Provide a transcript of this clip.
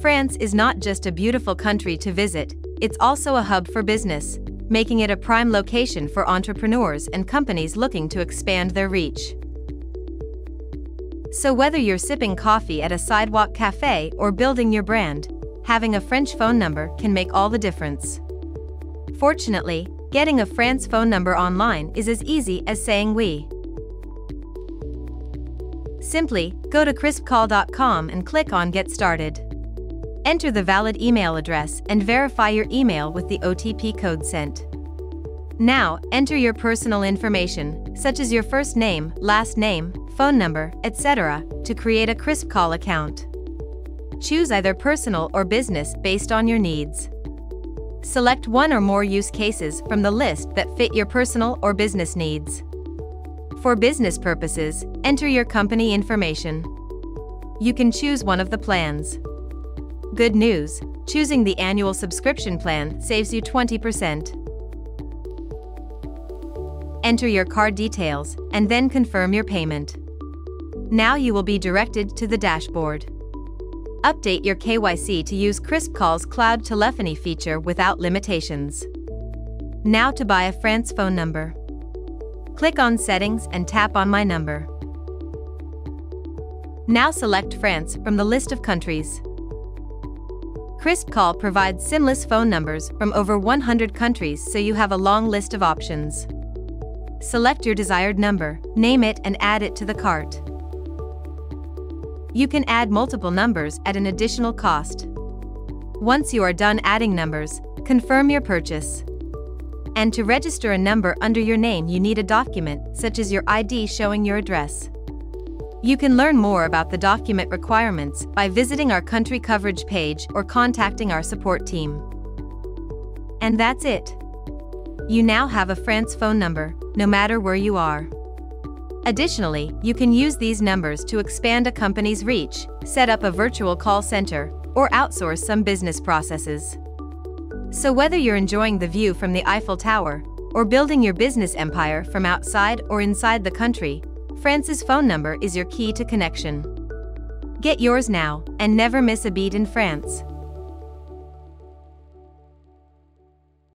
France is not just a beautiful country to visit, it's also a hub for business, making it a prime location for entrepreneurs and companies looking to expand their reach. So, whether you're sipping coffee at a sidewalk cafe or building your brand, having a French phone number can make all the difference. Fortunately, getting a France phone number online is as easy as saying oui. Simply, go to krispcall.com and click on Get Started. Enter the valid email address and verify your email with the OTP code sent. Now, enter your personal information, such as your first name, last name, phone number, etc., to create a KrispCall account. Choose either personal or business based on your needs. Select one or more use cases from the list that fit your personal or business needs. For business purposes, enter your company information. You can choose one of the plans. Good news choosing the annual subscription plan saves you 20%. Enter your card details and then confirm your payment. Now you will be directed to the dashboard. Update your KYC to use KrispCall's cloud telephony feature without limitations. Now to buy a France phone number. Click on Settings and tap on My Number. Now select France from the list of countries. KrispCall provides SIMless phone numbers from over 100 countries so you have a long list of options. Select your desired number, name it and add it to the cart. You can add multiple numbers at an additional cost. Once you are done adding numbers, confirm your purchase. And to register a number under your name you need a document such as your ID showing your address. You can learn more about the document requirements by visiting our country coverage page or contacting our support team. And that's it. You now have a France phone number, no matter where you are. Additionally, you can use these numbers to expand a company's reach, set up a virtual call center, or outsource some business processes. So, whether you're enjoying the view from the Eiffel Tower, or building your business empire from outside or inside the country, France's phone number is your key to connection. Get yours now and never miss a beat in France.